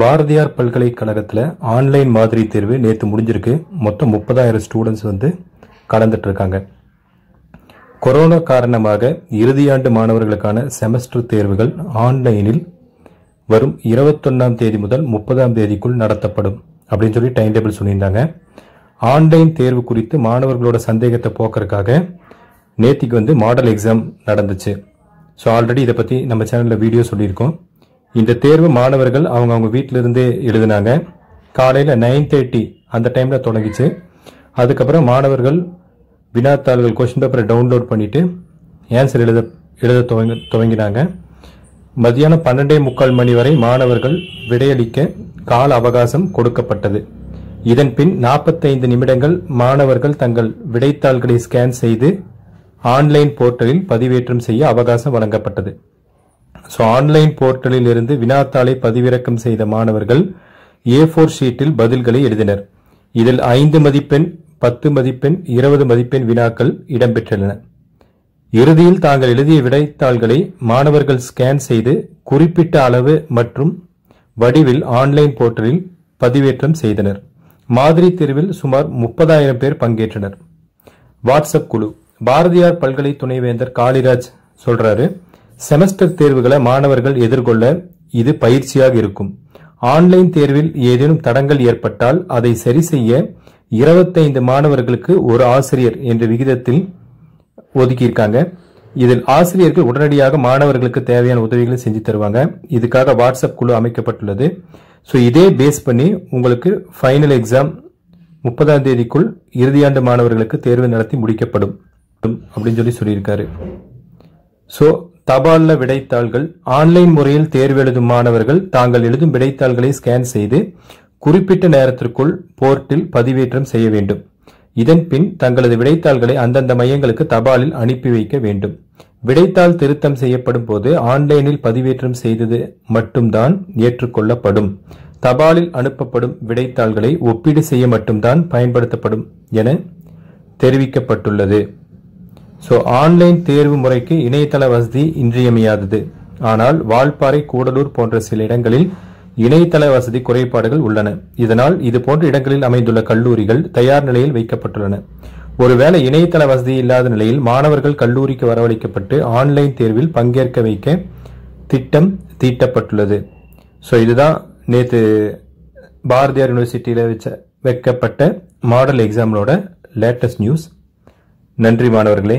பாரதியார் பல்கலைக்கழகத்தில் ஆன்லைன் மாதிரி தேர்வு நேற்று முடிஞ்சிருக்கு. மொத்தம் முப்பதாயிரம் ஸ்டூடெண்ட்ஸ் வந்து கலந்துட்டு இருக்காங்க கொரோனா காரணமாக இறுதியாண்டு மாணவர்களுக்கான செமஸ்டர் தேர்வுகள் ஆன்லைனில் வரும் இருபத்தொன்னாம் தேதி முதல் முப்பதாம் தேதிக்குள் நடத்தப்படும் அப்படின்னு சொல்லி டைம் டேபிள் சொல்லியிருந்தாங்க. ஆன்லைன் தேர்வு குறித்து மாணவர்களோட சந்தேகத்தை போக்குறதுக்காக நேத்திக்கு வந்து மாடல் எக்ஸாம் நடந்துச்சு. ஸோ ஆல்ரெடி இதை பற்றி நம்ம சேனலில் வீடியோ சொல்லியிருக்கோம். இந்த தேர்வு மாணவர்கள் அவங்க அவங்க வீட்டிலிருந்தே எழுதினாங்க. காலையில் நைன் தேர்ட்டி அந்த டைமில் தொடங்கிச்சு. அதுக்கப்புறம் மாணவர்கள் வினாத்தாள்கள் கொஸ்டின் பேப்பரை டவுன்லோட் பண்ணிவிட்டு ஆன்சர் எழுத எழுத துவங்க துவங்கினாங்க. மதியானம் பன்னெண்டே முக்கால் மணி வரை மாணவர்கள் விடையளிக்க கால அவகாசம் கொடுக்கப்பட்டது. இதன் பின் நாற்பத்தைந்து நிமிடங்கள் மாணவர்கள் தங்கள் விடைத்தாள்களை ஸ்கேன் செய்து ஆன்லைன் போர்ட்டலில் பதிவேற்றம் செய்ய அவகாசம் வழங்கப்பட்டது. ஸோ ஆன்லைன் போர்ட்டலில் இருந்து வினாத்தாளை பதிவிறக்கம் செய்த மாணவர்கள் ஏ ஃபோர் ஷீட்டில் பதில்களை எழுதினர். இதில் ஐந்து மதிப்பெண் பத்து மதிப்பெண் இருபது மதிப்பெண் வினாக்கள் இடம்பெற்றுள்ளன. இறுதியில் தாங்கள் எழுதிய விடைத்தாள்களை மாணவர்கள் ஸ்கேன் செய்து குறிப்பிட்ட அளவு மற்றும் வடிவில் ஆன்லைன் போர்ட்டலில் பதிவேற்றம் செய்தனர். மாதிரி தேர்வில் சுமார் முப்பதாயிரம் பேர் பங்கேற்றனர். வாட்ஸ்அப் குழு. பாரதியார் பல்கலை துணைவேந்தர் காளிராஜ் சொல்றாரு செமஸ்டர் தேர்வுகளை மாணவர்கள் எதிர்கொள்ள இது பயிற்சியாக இருக்கும். ஆன்லைன் தேர்வில் ஏதேனும் தடங்கள் ஏற்பட்டால் அதை சரி செய்ய இருபத்தைந்து மாணவர்களுக்கு ஒரு ஆசிரியர் என்ற விகிதத்தில் ஒதுக்கியிருக்காங்க. இதில் ஆசிரியர்கள் உடனடியாக மாணவர்களுக்கு தேவையான உதவிகளை செஞ்சு தருவாங்க. இதுக்காக வாட்ஸ்அப் குழு அமைக்கப்பட்டுள்ளது. ஸோ இதே பேஸ் பண்ணி உங்களுக்கு ஃபைனல் எக்ஸாம் முப்பதாம் தேதிக்குள் இறுதியாண்டு மாணவர்களுக்கு தேர்வு நடத்தி முடிக்கப்படும். அப்படின்னு சொல்லி சொல்லியிருக்காரு. ஸோ தபாலில் விடைத்தாள்கள் ஆன்லைன் முறையில் தேர்வு எழுதும் மாணவர்கள் தாங்கள் எழுதும் விடைத்தாள்களை ஸ்கேன் செய்து குறிப்பிட்ட நேரத்திற்குள் போர்ட்டில் பதிவேற்றம் செய்ய வேண்டும். இதன் பின் தங்களது விடைத்தாள்களை அந்தந்த மையங்களுக்கு தபாலில் அனுப்பி வைக்க வேண்டும். விடைத்தாள் திருத்தம் செய்யப்படும் போது ஆன்லைனில் பதிவேற்றம் செய்தது மட்டும்தான் ஏற்றுக்கொள்ளப்படும். தபாலில் அனுப்பப்படும் விடைத்தாள்களை ஒப்பீடு செய்ய மட்டும்தான் பயன்படுத்தப்படும் என தெரிவிக்கப்பட்டுள்ளது. ஸோ ஆன்லைன் தேர்வு முறைக்கு இணையதள வசதி இன்றியமையாதது. ஆனால் வால்பாறை கூடலூர் போன்ற சில இடங்களில் இணையதள வசதி குறைபாடுகள் உள்ளன. இதனால் இது போன்ற இடங்களில் அமைந்துள்ள கல்லூரிகள் தயார் நிலையில் வைக்கப்பட்டுள்ளன. ஒருவேளை இணையதள வசதி இல்லாத நிலையில் மாணவர்கள் கல்லூரிக்கு வரவழைக்கப்பட்டு ஆன்லைன் தேர்வில் பங்கேற்க வைக்க திட்டம் தீட்டப்பட்டுள்ளது. ஸோ இதுதான் நேற்று பாரதியார் யூனிவர்சிட்டியில் வச்ச வைக்கப்பட்ட மாடல் எக்ஸாம்களோட லேட்டஸ்ட் நியூஸ் நன்றி மாணவர்களே.